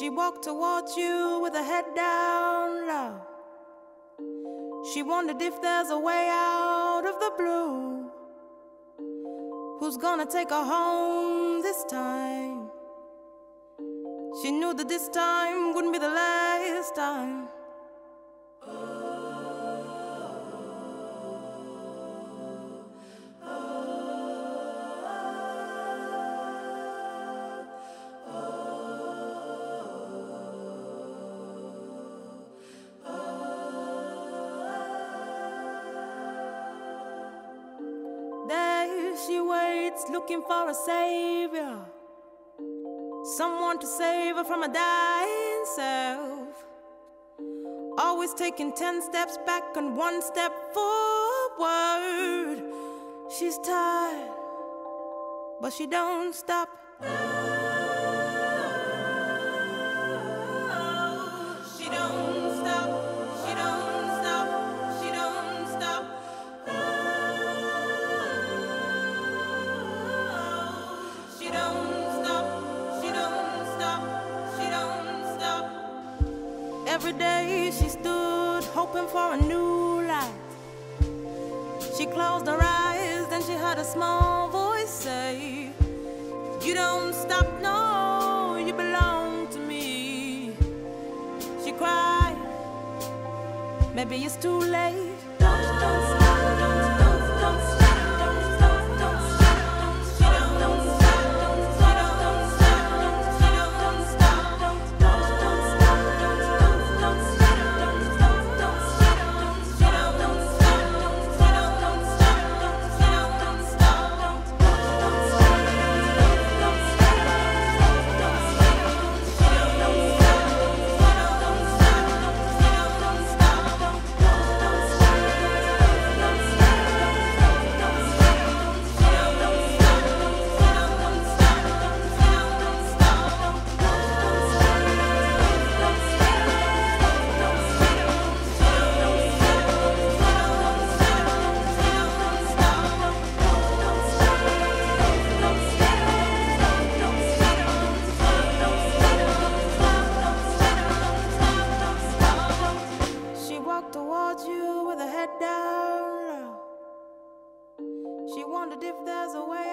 She walked towards you with her head down low. She wondered if there's a way out of the blue. Who's gonna take her home this time? She knew that this time wouldn't be the last time. She waits, looking for a savior. Someone to save her from a dying self. Always taking ten steps back and one step forward. She's tired, but she don't stop. Day she stood hoping for a new life. She closed her eyes, then she heard a small voice say, You don't stop, no, you belong to me. She cried, Maybe it's too late. Don't, don't stop, head down. She wondered if there's a way.